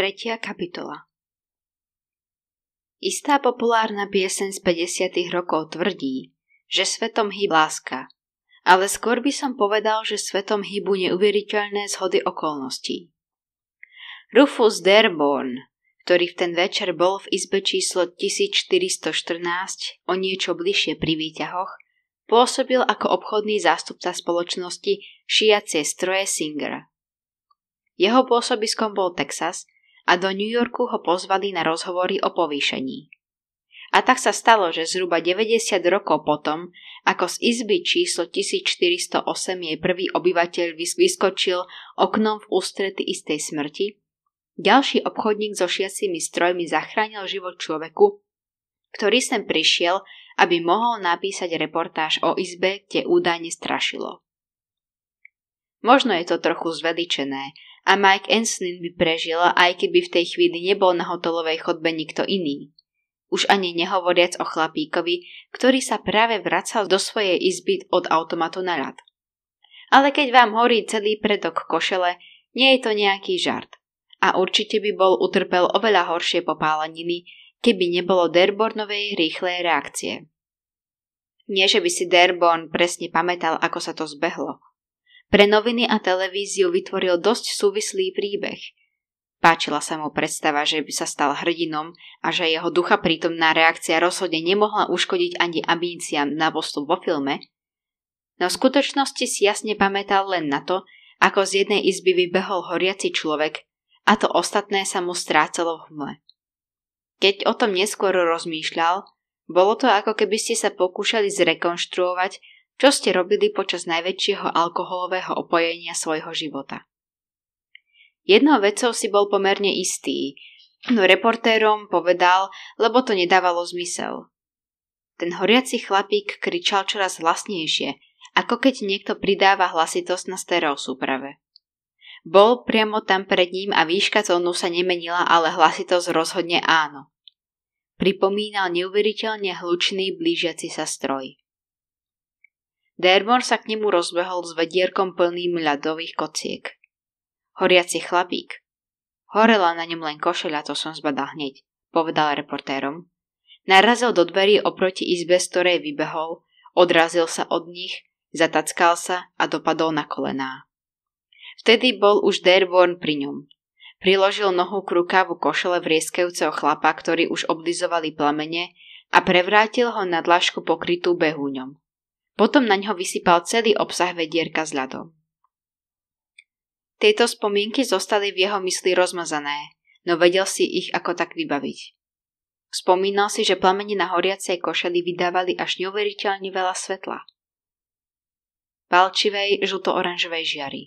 Tretia kapitola Istá populárna piesen z 50. rokov tvrdí, že svetom hýb láska, ale skôr by som povedal, že svetom hýbu neuveriteľné zhody okolností. Rufus Derborn, ktorý v ten večer bol v izbe číslo 1414 o niečo bližšie pri výťahoch, pôsobil ako obchodný zástupca spoločnosti šiacie stroje Singer. Jeho pôsobiskom bol Texas a do New Yorku ho pozvali na rozhovory o povýšení. A tak sa stalo, že zhruba 90 rokov potom, ako z izby číslo 1408 jej prvý obyvateľ vyskočil oknom v ústrety istej smrti, ďalší obchodník so šiacimi strojmi zachránil život človeku, ktorý sem prišiel, aby mohol napísať reportáž o izbe, kde údajne strašilo. Možno je to trochu zveličené a Mike Enslin by prežil, aj keby v tej chvíli nebol na hotelovej chodbe nikto iný už ani nehovoriac o chlapíkovi, ktorý sa práve vracal do svojej izby od automatu na rad. Ale keď vám horí celý predok košele, nie je to nejaký žart. A určite by bol utrpel oveľa horšie popáleniny, keby nebolo Derbornovej rýchlej reakcie. Nie, že by si Derborn presne pamätal, ako sa to zbehlo. Pre noviny a televíziu vytvoril dosť súvislý príbeh – Páčila sa mu predstava, že by sa stal hrdinom a že jeho ducha prítomná reakcia rozhodne nemohla uškodiť ani ambíciám na postup vo filme, no v skutočnosti si jasne pamätal len na to, ako z jednej izby vybehol horiaci človek a to ostatné sa mu strácalo v hmle. Keď o tom neskôr rozmýšľal, bolo to ako keby ste sa pokúšali zrekonštruovať, čo ste robili počas najväčšieho alkoholového opojenia svojho života. Jednou vecou si bol pomerne istý, no reportérom povedal, lebo to nedávalo zmysel. Ten horiaci chlapík kričal čoraz hlasnejšie, ako keď niekto pridáva hlasitosť na stereosúprave. Bol priamo tam pred ním a výška tónu sa nemenila, ale hlasitosť rozhodne áno. Pripomínal neuveriteľne hlučný blížiaci sa stroj. Dermor sa k nemu rozbehol s vedierkom plným ľadových kociek. Horiaci chlapík. Horela na ňom len košeľa, to som zbadal hneď, povedal reportérom. Narazil do dverí oproti izbe, z ktorej vybehol, odrazil sa od nich, zatackal sa a dopadol na kolená. Vtedy bol už Derborn pri ňom. Priložil nohu k rukávu košele vrieskajúceho chlapa, ktorý už oblizovali plamene a prevrátil ho na dlažku pokrytú behúňom. Potom na ňo vysypal celý obsah vedierka s ľadom. Tieto spomienky zostali v jeho mysli rozmazané, no vedel si ich ako tak vybaviť. Spomínal si, že plamene na horiacej košeli vydávali až neuveriteľne veľa svetla. Palčivej žlto-oranžovej žiary.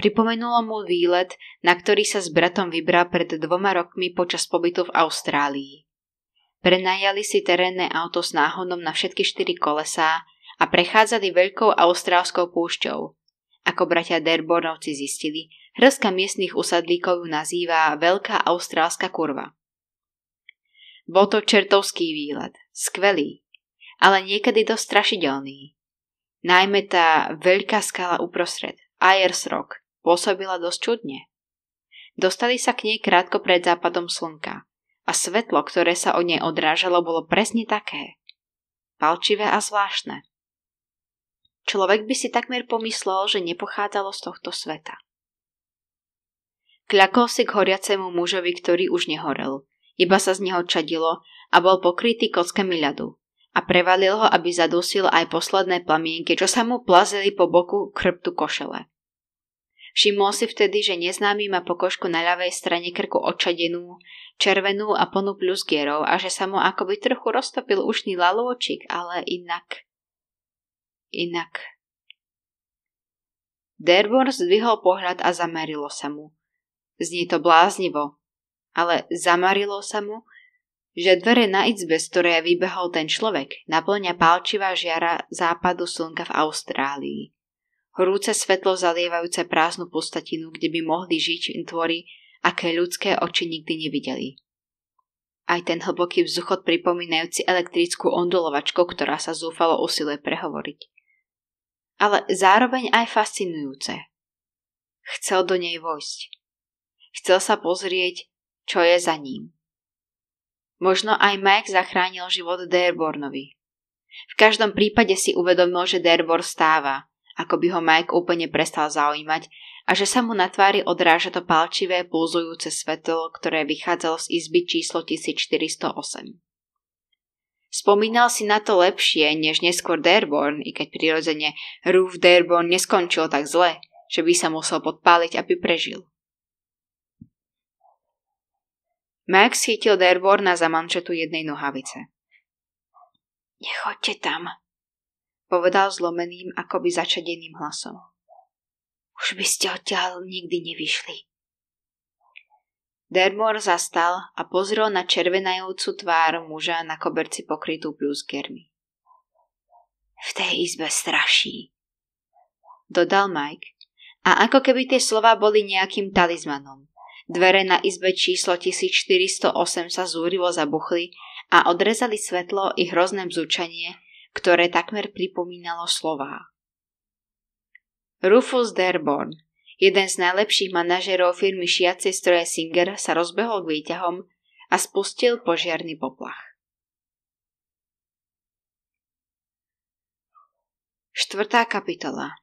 Pripomenulo mu výlet, na ktorý sa s bratom vybral pred dvoma rokmi počas pobytu v Austrálii. Prenajali si terénne auto s náhodom na všetky štyri kolesá a prechádzali veľkou austrálskou púšťou – ako bratia Derbornovci zistili, hrska miestnych usadlíkov ju nazýva Veľká austrálska kurva. Bol to čertovský výlet, skvelý, ale niekedy dosť strašidelný. Najmä tá veľká skala uprostred, Ayers Rock, pôsobila dosť čudne. Dostali sa k nej krátko pred západom slnka a svetlo, ktoré sa od nej odrážalo, bolo presne také. Palčivé a zvláštne. Človek by si takmer pomyslel, že nepochádzalo z tohto sveta. Kľakol si k horiacemu mužovi, ktorý už nehorel. Iba sa z neho čadilo a bol pokrytý kockami ľadu. A prevalil ho, aby zadusil aj posledné plamienky, čo sa mu plazili po boku chrbtu košele. Všimol si vtedy, že neznámy má pokožku na ľavej strane krku odčadenú, červenú a plnú plusgierov a že sa mu akoby trochu roztopil ušný lalôčik, ale inak inak. Derbor zdvihol pohľad a zamerilo sa mu. Znie to bláznivo, ale zamarilo sa mu, že dvere na izbe, z ktorej vybehol ten človek, naplňa pálčivá žiara západu slnka v Austrálii. Horúce svetlo zalievajúce prázdnu pustatinu, kde by mohli žiť tvory, aké ľudské oči nikdy nevideli. Aj ten hlboký vzduchot pripomínajúci elektrickú ondulovačku, ktorá sa zúfalo usiluje prehovoriť ale zároveň aj fascinujúce. Chcel do nej vojsť. Chcel sa pozrieť, čo je za ním. Možno aj Mike zachránil život Dearbornovi. V každom prípade si uvedomil, že Dearborn stáva, ako by ho Mike úplne prestal zaujímať a že sa mu na tvári odráža to palčivé, pulzujúce svetlo, ktoré vychádzalo z izby číslo 1408. Spomínal si na to lepšie, než neskôr Dearborn, i keď prirodzene Roof Dearborn neskončil tak zle, že by sa musel podpáliť, aby prežil. Max chytil Dearborna za mančetu jednej nohavice. Nechoďte tam, povedal zlomeným, akoby začadeným hlasom. Už by ste odtiaľ nikdy nevyšli. Dermor zastal a pozrel na červenajúcu tvár muža na koberci pokrytú pluskermi. V tej izbe straší, dodal Mike. A ako keby tie slova boli nejakým talizmanom. Dvere na izbe číslo 1408 sa zúrivo zabuchli a odrezali svetlo i hrozné bzučanie, ktoré takmer pripomínalo slová. Rufus Derborn, Jeden z najlepších manažerov firmy šiacej stroje Singer sa rozbehol k výťahom a spustil požiarný poplach. Štvrtá kapitola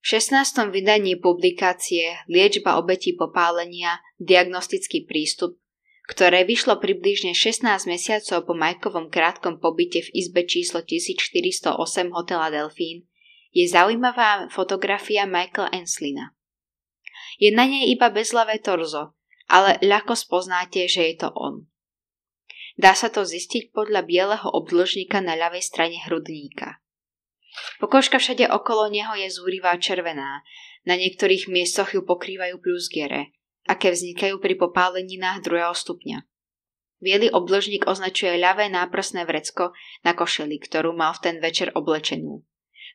V 16. vydaní publikácie Liečba obetí popálenia Diagnostický prístup, ktoré vyšlo približne 16 mesiacov po Majkovom krátkom pobyte v izbe číslo 1408 hotela Delfín, je zaujímavá fotografia Michaela Enslina. Je na nej iba bezlavé torzo, ale ľahko spoznáte, že je to on. Dá sa to zistiť podľa bieleho obdĺžnika na ľavej strane hrudníka. Pokožka všade okolo neho je zúrivá červená, na niektorých miestoch ju pokrývajú plusgiere, aké vznikajú pri popáleninách druhého stupňa. Bielý obdĺžnik označuje ľavé náprsné vrecko na košeli, ktorú mal v ten večer oblečenú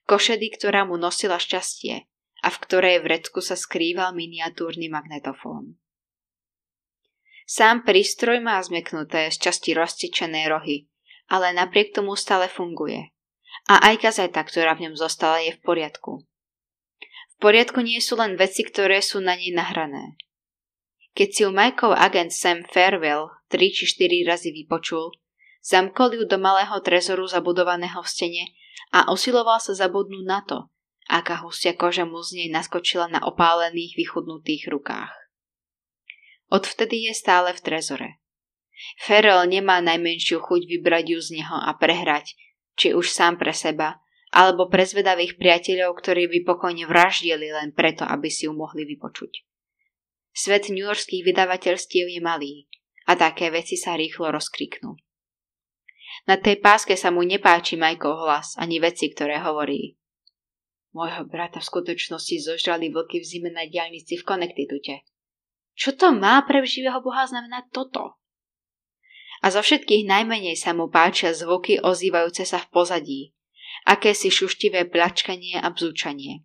košedy, ktorá mu nosila šťastie a v ktorej vrecku sa skrýval miniatúrny magnetofón. Sám prístroj má zmeknuté z časti rozcičené rohy, ale napriek tomu stále funguje. A aj kazeta, ktorá v ňom zostala, je v poriadku. V poriadku nie sú len veci, ktoré sú na nej nahrané. Keď si ju Michael agent Sam Farewell 3 či 4 razy vypočul, zamkol ju do malého trezoru zabudovaného v stene a osiloval sa zabudnúť na to, aká hustia koža mu z nej naskočila na opálených, vychudnutých rukách. Odvtedy je stále v trezore. Ferel nemá najmenšiu chuť vybrať ju z neho a prehrať, či už sám pre seba, alebo pre zvedavých priateľov, ktorí by pokojne vraždili len preto, aby si ju mohli vypočuť. Svet newyorských vydavateľstiev je malý a také veci sa rýchlo rozkriknú. Na tej páske sa mu nepáči Majkov hlas, ani veci, ktoré hovorí. Mojho brata v skutočnosti zožrali vlky v zime na diálnici v Konektitute. Čo to má pre živého boha znamenať toto? A zo všetkých najmenej sa mu páčia zvuky ozývajúce sa v pozadí, akési šuštivé plačkanie a bzúčanie.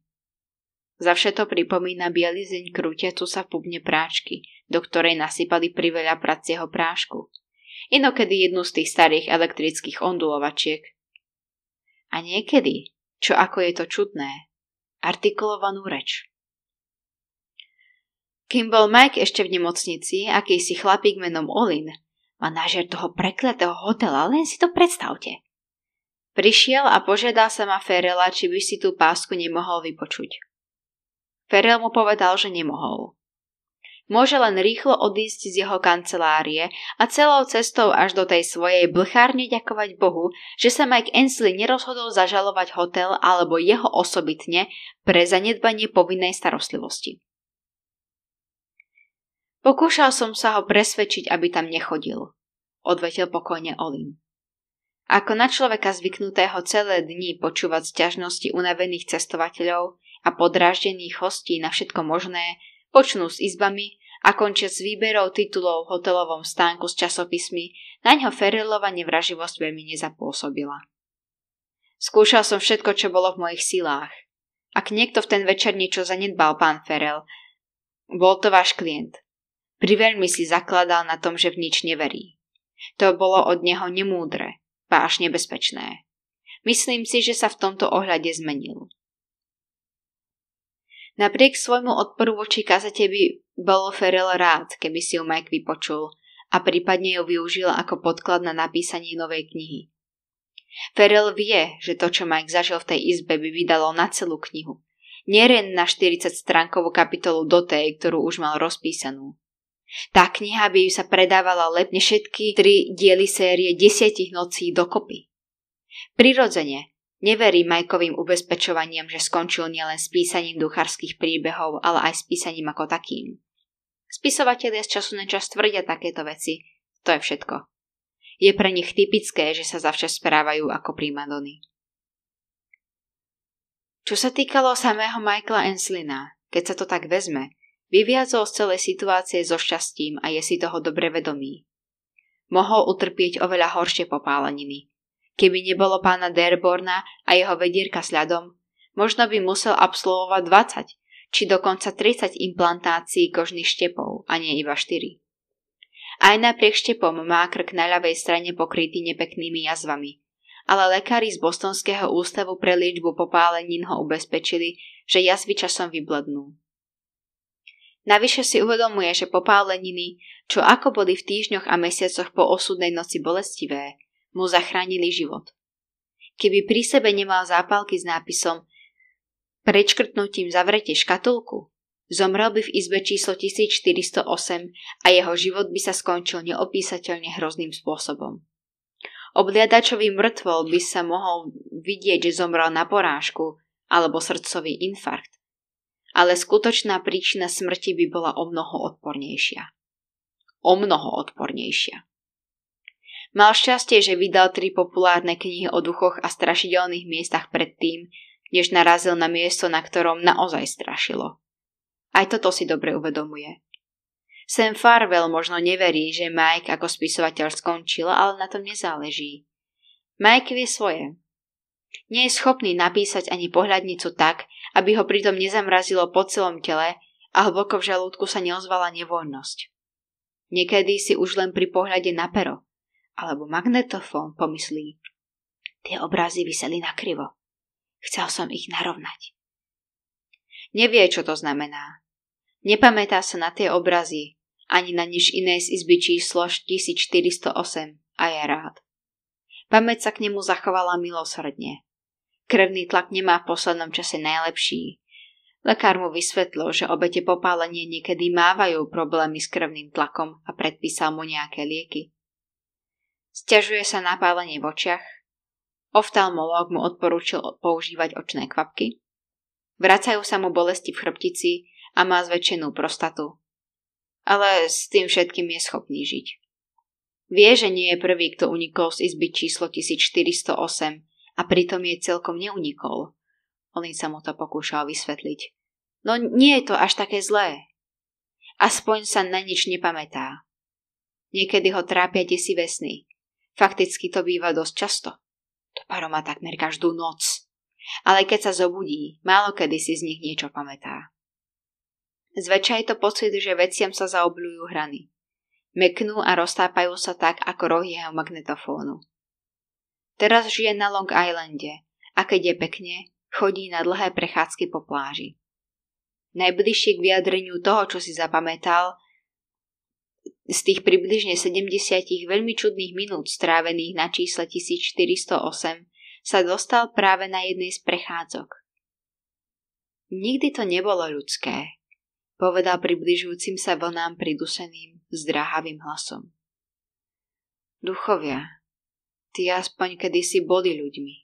Za všetko pripomína bielizeň krútiacu sa v pubne práčky, do ktorej nasypali priveľa pracieho prášku inokedy jednu z tých starých elektrických ondulovačiek. A niekedy, čo ako je to čudné, artikulovanú reč. Kým bol Mike ešte v nemocnici, akýsi chlapík menom Olin, manažer toho prekletého hotela, len si to predstavte. Prišiel a požiadal sa ma Ferela, či by si tú pásku nemohol vypočuť. Ferel mu povedal, že nemohol. Môže len rýchlo odísť z jeho kancelárie a celou cestou až do tej svojej blchárne ďakovať Bohu, že sa Mike Ensley nerozhodol zažalovať hotel alebo jeho osobitne pre zanedbanie povinnej starostlivosti. Pokúšal som sa ho presvedčiť, aby tam nechodil, odvetil pokojne Olin. Ako na človeka zvyknutého celé dni počúvať sťažnosti unavených cestovateľov a podráždených hostí na všetko možné, Počnú s izbami a končia s výberou titulov v hotelovom stánku s časopismi, na ňo Ferelova nevraživosť veľmi nezapôsobila. Skúšal som všetko, čo bolo v mojich silách. Ak niekto v ten večer niečo zanedbal, pán Ferel, bol to váš klient. Priveľmi si zakladal na tom, že v nič neverí. To bolo od neho nemúdre, až nebezpečné. Myslím si, že sa v tomto ohľade zmenil. Napriek svojmu odporu voči kazete by Bol Ferel rád, keby si ju Mike vypočul a prípadne ju využil ako podklad na napísanie novej knihy. Ferel vie, že to, čo Mike zažil v tej izbe, by vydalo na celú knihu. Neren na 40 stránkovú kapitolu do tej, ktorú už mal rozpísanú. Tá kniha by sa predávala lepne všetky tri diely série desiatich nocí dokopy. Prirodzene, neverí Majkovým ubezpečovaniam, že skončil nielen s písaním duchárskych príbehov, ale aj s písaním ako takým. Spisovatelia z času na čas tvrdia takéto veci. To je všetko. Je pre nich typické, že sa zavčas správajú ako primadony. Čo sa týkalo samého Michaela Enslina, keď sa to tak vezme, vyviazol z celej situácie so šťastím a je si toho dobre vedomý. Mohol utrpieť oveľa horšie popáleniny. Keby nebolo pána Derborna a jeho vedierka s ľadom, možno by musel absolvovať 20 či dokonca 30 implantácií kožných štepov a nie iba 4. Aj napriek štepom má krk na ľavej strane pokrytý nepeknými jazvami. Ale lekári z Bostonského ústavu pre liečbu popálenín ho ubezpečili, že jazvy časom vyblednú. Navyše si uvedomuje, že popáleniny, čo ako boli v týždňoch a mesiacoch po osudnej noci bolestivé, mu zachránili život. Keby pri sebe nemal zápalky s nápisom prečkrtnutím zavrete škatulku, Zomrel by v izbe číslo 1408 a jeho život by sa skončil neopísateľne hrozným spôsobom. Obliadačový mŕtvol by sa mohol vidieť, že zomrel na porážku alebo srdcový infarkt. Ale skutočná príčina smrti by bola o mnoho odpornejšia. O mnoho odpornejšia. Mal šťastie, že vydal tri populárne knihy o duchoch a strašidelných miestach predtým, než narazil na miesto, na ktorom naozaj strašilo. Aj toto si dobre uvedomuje. Sam Farwell možno neverí, že Mike ako spisovateľ skončil, ale na tom nezáleží. Mike vie svoje. Nie je schopný napísať ani pohľadnicu tak, aby ho pritom nezamrazilo po celom tele a hlboko v žalúdku sa neozvala nevoľnosť. Niekedy si už len pri pohľade na pero alebo magnetofón pomyslí. Tie obrazy vyseli na krivo. Chcel som ich narovnať. Nevie, čo to znamená. Nepamätá sa na tie obrazy, ani na nič iné z izby číslo 1408 a je rád. Pamäť sa k nemu zachovala milosrdne. Krvný tlak nemá v poslednom čase najlepší. Lekár mu vysvetlil, že obete popálenie niekedy mávajú problémy s krvným tlakom a predpísal mu nejaké lieky. Sťažuje sa na pálenie v očiach. Oftalmológ mu odporúčil používať očné kvapky. Vracajú sa mu bolesti v chrbtici a má zväčšenú prostatu. Ale s tým všetkým je schopný žiť. Vie, že nie je prvý, kto unikol z izby číslo 1408 a pritom je celkom neunikol. Olin sa mu to pokúšal vysvetliť. No nie je to až také zlé. Aspoň sa na nič nepamätá. Niekedy ho trápia desivé sny. Fakticky to býva dosť často. To paro má takmer každú noc. Ale keď sa zobudí, málo kedy si z nich niečo pamätá. Zväčša je to pocit, že veciam sa zaobľujú hrany. Meknú a roztápajú sa tak ako rohy jeho magnetofónu. Teraz žije na Long Islande a keď je pekne, chodí na dlhé prechádzky po pláži. Najbližšie k vyjadreniu toho, čo si zapamätal, z tých približne 70 veľmi čudných minút strávených na čísle 1408 sa dostal práve na jednej z prechádzok. Nikdy to nebolo ľudské, povedal približujúcim sa vlnám priduseným, zdráhavým hlasom. Duchovia, ty aspoň kedysi boli ľuďmi,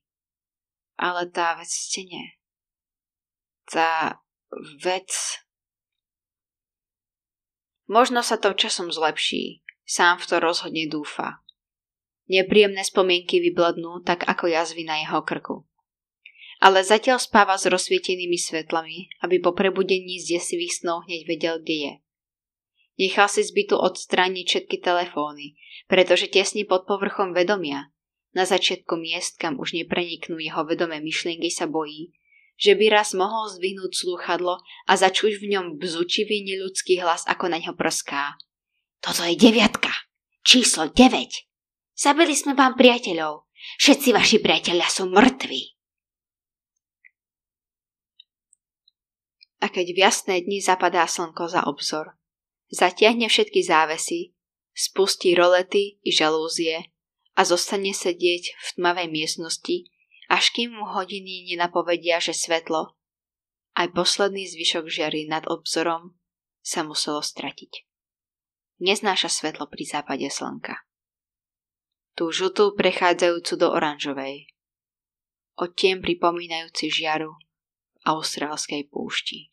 ale tá vec ste nie. Tá vec... Možno sa to časom zlepší, sám v to rozhodne dúfa. Nepríjemné spomienky vyblednú tak ako jazvy na jeho krku ale zatiaľ spáva s rozsvietenými svetlami, aby po prebudení z desivých snov hneď vedel, kde je. Nechal si zbytu odstrániť všetky telefóny, pretože tesne pod povrchom vedomia, na začiatku miest, kam už nepreniknú jeho vedomé myšlienky, sa bojí, že by raz mohol zdvihnúť slúchadlo a začuť v ňom bzučivý neľudský hlas, ako na ňo prská. Toto je deviatka. Číslo 9. Zabili sme vám priateľov. Všetci vaši priatelia sú mŕtvi. a keď v jasné dni zapadá slnko za obzor. Zatiahne všetky závesy, spustí rolety i žalúzie a zostane sedieť v tmavej miestnosti, až kým mu hodiny nenapovedia, že svetlo, aj posledný zvyšok žiary nad obzorom, sa muselo stratiť. Neznáša svetlo pri západe slnka. Tú žltú prechádzajúcu do oranžovej. Odtiem pripomínajúci žiaru v austrálskej púšti.